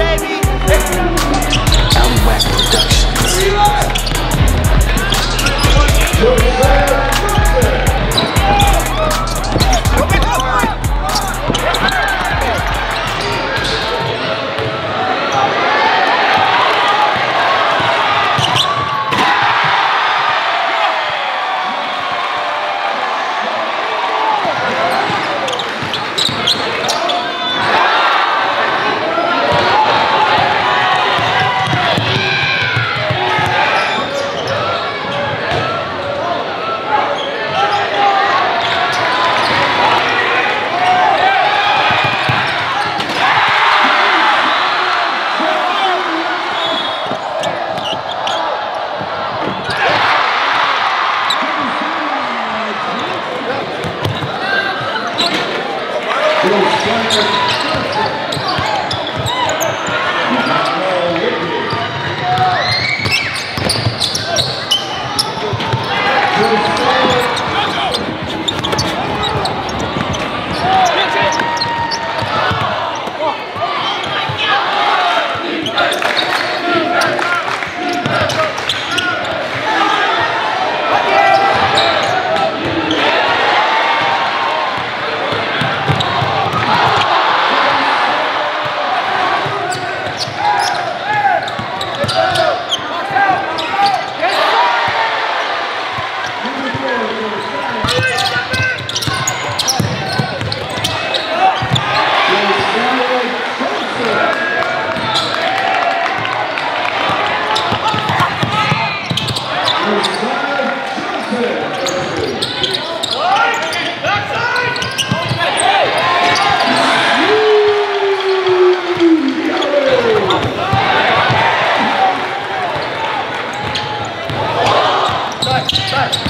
baby. wack Productions. Back.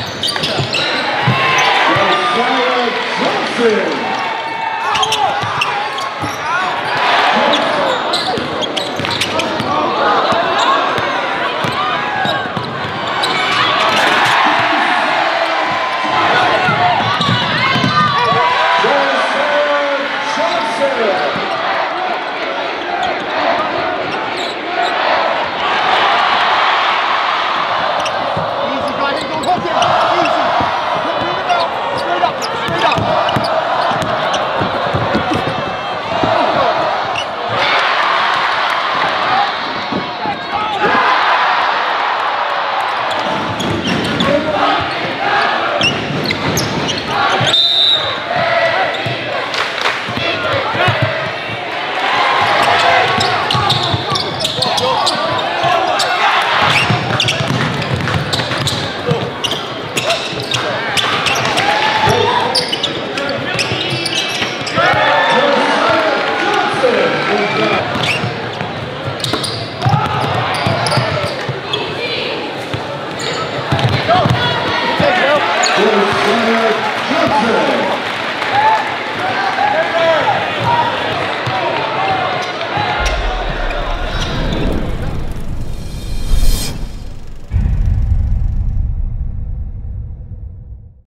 Johnson.